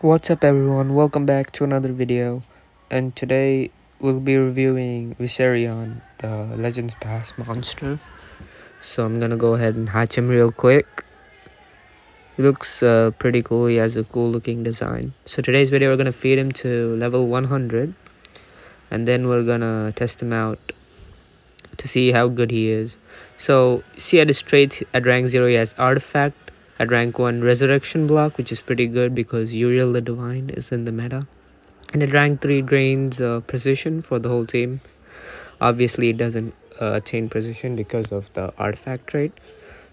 What's up everyone, welcome back to another video and today we'll be reviewing Viserion, the Legends Pass monster. So I'm gonna go ahead and hatch him real quick. He looks uh, pretty cool, he has a cool looking design. So today's video we're gonna feed him to level 100 and then we're gonna test him out to see how good he is. So see at his traits at rank 0 he has Artifact, at rank 1 resurrection block which is pretty good because uriel the divine is in the meta. And at rank 3 gains uh, precision for the whole team. Obviously it doesn't uh, attain precision because of the artifact trait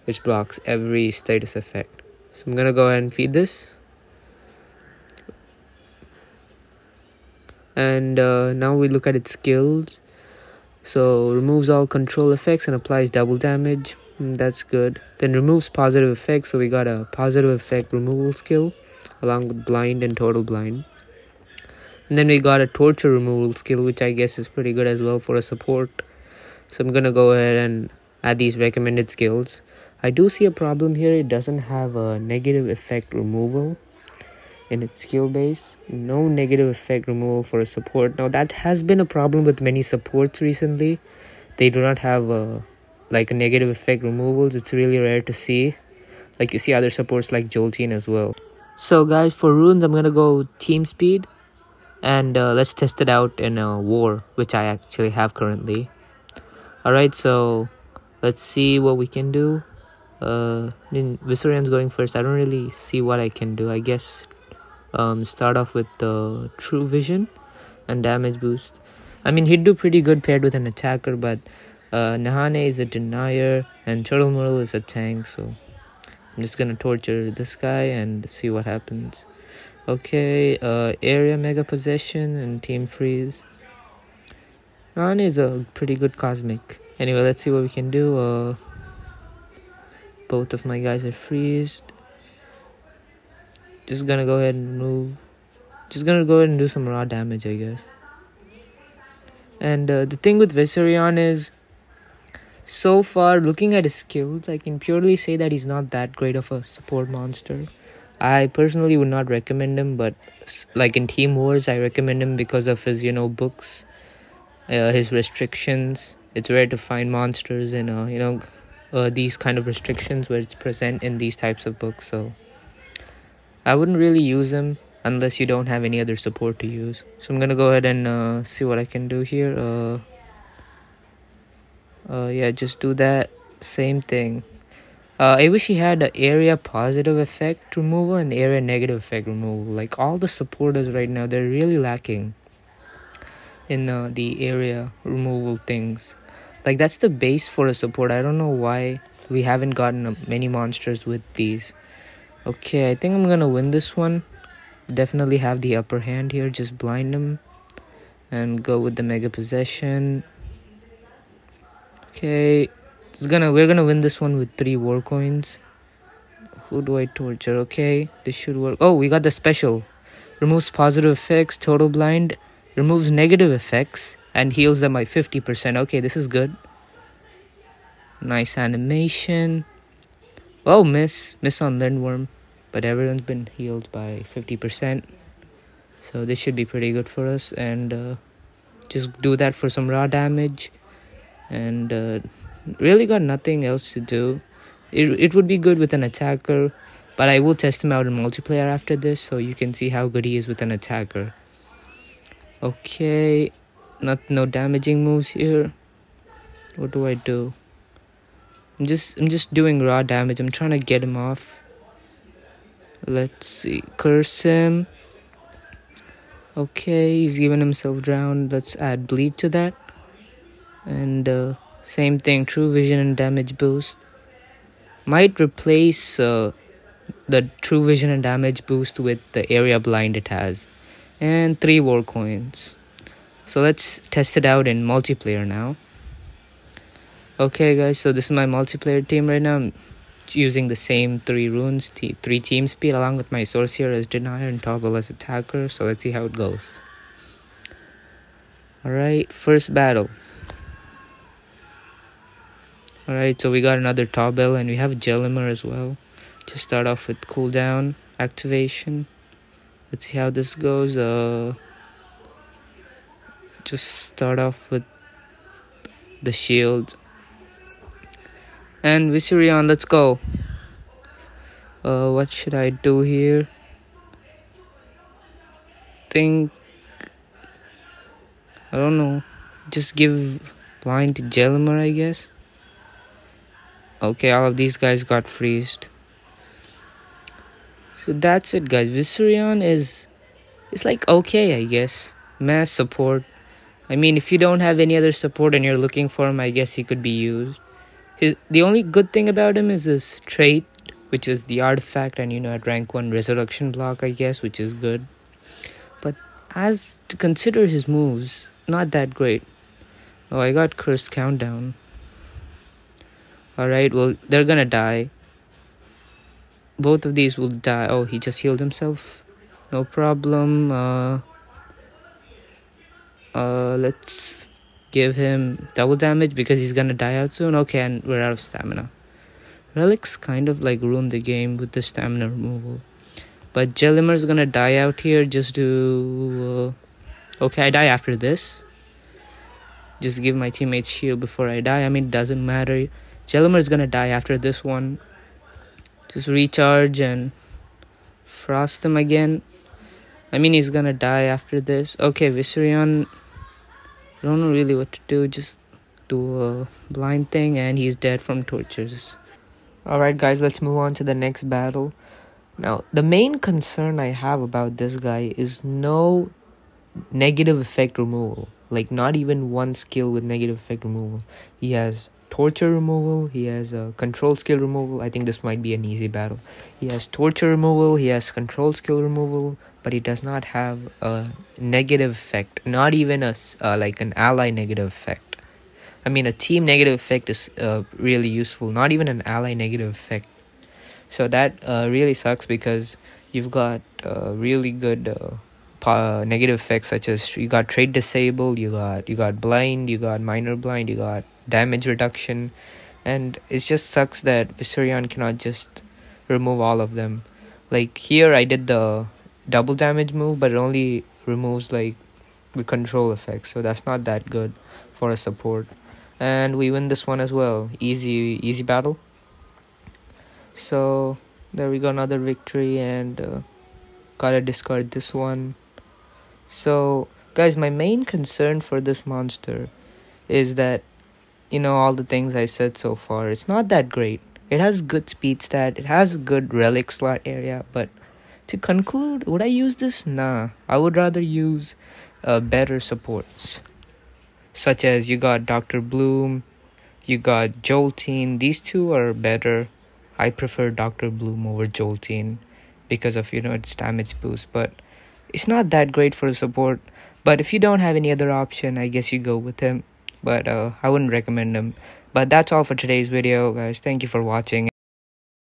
which blocks every status effect. So i'm gonna go ahead and feed this. And uh, now we look at its skills. So removes all control effects and applies double damage Mm, that's good. Then removes positive effects. So we got a positive effect removal skill along with blind and total blind. And then we got a torture removal skill, which I guess is pretty good as well for a support. So I'm gonna go ahead and add these recommended skills. I do see a problem here. It doesn't have a negative effect removal in its skill base. No negative effect removal for a support. Now that has been a problem with many supports recently. They do not have a like a negative effect removals it's really rare to see. Like you see other supports like Jolteon as well. So guys for runes i'm gonna go team speed. And uh, let's test it out in a war which i actually have currently. All right so let's see what we can do. Uh i mean Viserion's going first. I don't really see what i can do. I guess um start off with the true vision and damage boost. I mean he'd do pretty good paired with an attacker but uh, Nahane is a denier and Turtle Myrtle is a tank, so I'm just gonna torture this guy and see what happens. Okay, uh, area mega possession and team freeze. Nahane is a pretty good cosmic. Anyway, let's see what we can do. Uh, both of my guys are freezed. Just gonna go ahead and move. Just gonna go ahead and do some raw damage, I guess. And uh, the thing with Viserion is so far looking at his skills i can purely say that he's not that great of a support monster. I personally would not recommend him but like in team wars i recommend him because of his you know books uh, his restrictions. It's rare to find monsters in uh, you know uh, these kind of restrictions where it's present in these types of books so. I wouldn't really use him unless you don't have any other support to use. So i'm gonna go ahead and uh, see what i can do here uh, uh, yeah just do that same thing uh, I wish he had an area positive effect removal and area negative effect removal. Like all the supporters right now, they're really lacking in uh, the area removal things. Like that's the base for a support. I don't know why we haven't gotten uh, many monsters with these. Okay, I think I'm gonna win this one. Definitely have the upper hand here. Just blind him and go with the mega possession. Okay, it's gonna we're gonna win this one with three war coins. Who do I torture? Okay, this should work. Oh, we got the special. Removes positive effects, total blind, removes negative effects, and heals them by 50%. Okay, this is good. Nice animation. Oh, miss. Miss on Lindworm. But everyone's been healed by 50%. So this should be pretty good for us. And uh, just do that for some raw damage and uh, really got nothing else to do. It, it would be good with an attacker, but I will test him out in multiplayer after this so you can see how good he is with an attacker. Okay, not no damaging moves here. What do I do? I'm just I'm just doing raw damage. I'm trying to get him off. Let's see. Curse him. Okay, he's giving himself drowned. Let's add bleed to that and uh, same thing true vision and damage boost might replace uh, the true vision and damage boost with the area blind it has and three war coins. So let's test it out in multiplayer now. Okay guys so this is my multiplayer team right now. I'm using the same three runes t- three team speed along with my sorcerer as denier and toggle as attacker. So let's see how it goes. All right first battle Alright, so we got another Tobel and we have Jellimer as well. To start off with cooldown, activation. let's see how this goes uh just start off with the shield. And Viserion let's go. Uh what should I do here? Think I don't know. Just give blind to Jellimer I guess okay all of these guys got freezed. So that's it guys. Viserion is it's like okay I guess. Mass support. I mean if you don't have any other support and you're looking for him I guess he could be used. His, the only good thing about him is his trait which is the artifact and you know at rank 1 resurrection block I guess which is good. But as to consider his moves not that great. Oh I got cursed countdown alright well they're gonna die both of these will die. Oh, he just healed himself. No problem. Uh, uh, let's give him double damage because he's gonna die out soon. Okay, and we're out of stamina. Relics kind of like ruined the game with the stamina removal. But Jellimer's gonna die out here just to... Uh, okay, I die after this. Just give my teammates shield before I die. I mean, it doesn't matter. Jellimer's gonna die after this one. Just recharge and frost him again. I mean he's gonna die after this. Okay Viserion I don't know really what to do. Just do a blind thing and he's dead from tortures. Alright guys let's move on to the next battle. Now the main concern I have about this guy is no negative effect removal like not even one skill with negative effect removal. He has torture removal he has a control skill removal. I think this might be an easy battle. He has torture removal he has control skill removal but he does not have a negative effect not even a uh, like an ally negative effect. I mean a team negative effect is uh, really useful not even an ally negative effect. So that uh, really sucks because you've got uh, really good uh, negative effects such as you got trade disabled you got you got blind you got minor blind you got damage reduction. And it just sucks that Viserion cannot just remove all of them. Like here I did the double damage move but it only removes like the control effects so that's not that good for a support. And we win this one as well. Easy easy battle. So there we go another victory and uh, gotta discard this one so guys my main concern for this monster is that you know all the things I said so far. It's not that great. It has good speed stat. It has good relic slot area. But to conclude, would I use this? Nah. I would rather use uh, better supports, such as you got Doctor Bloom, you got Jolteon. These two are better. I prefer Doctor Bloom over Jolteon because of you know its damage boost. But it's not that great for support. But if you don't have any other option, I guess you go with him but uh, I wouldn't recommend him. But that's all for today's video, guys. Thank you for watching.